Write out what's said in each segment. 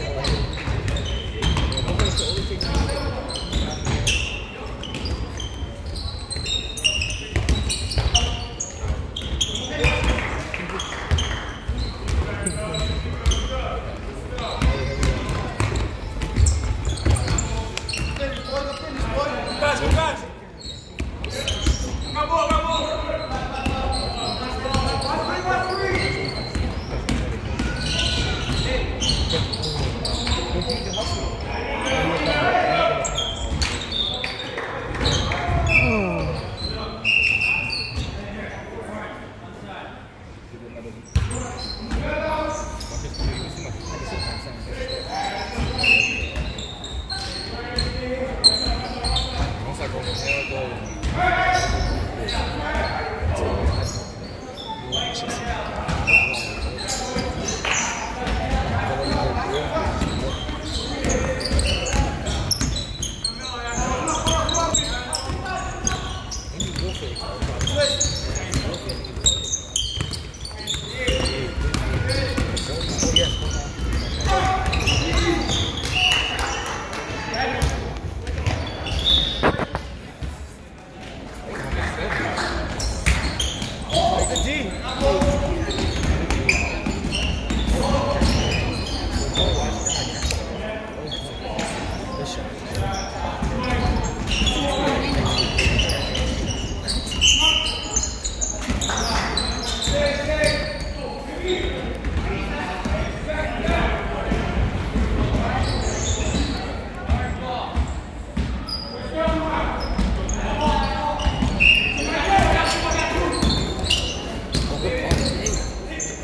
Thank you.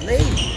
lady.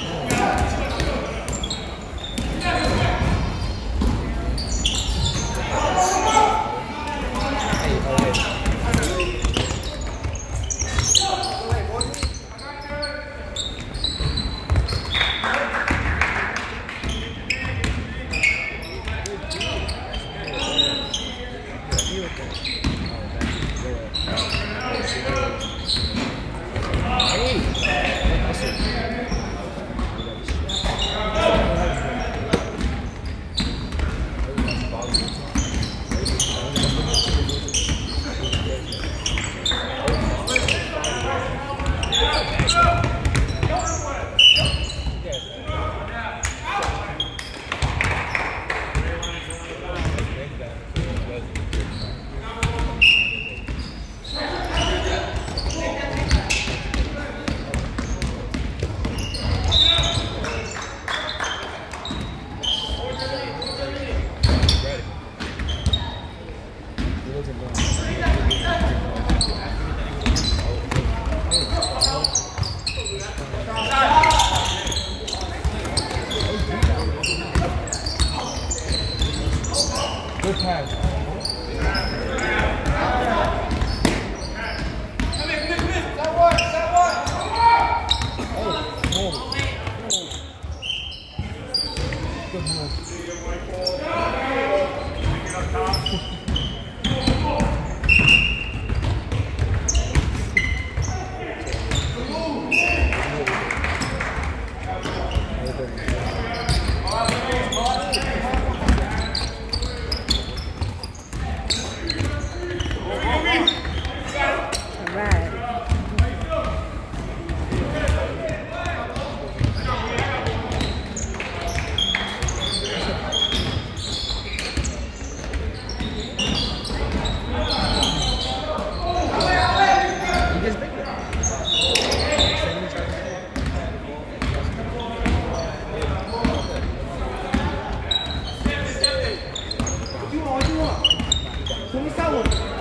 看。Gustavo.